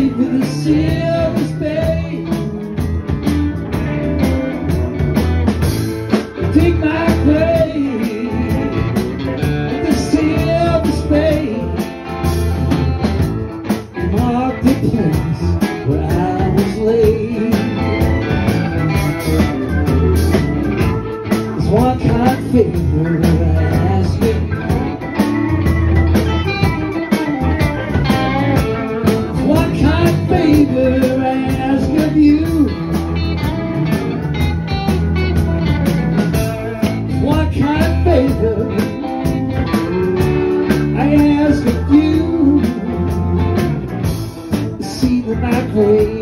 with a. Take my the silver spade. Mark the place where I was laid. One kind favor. That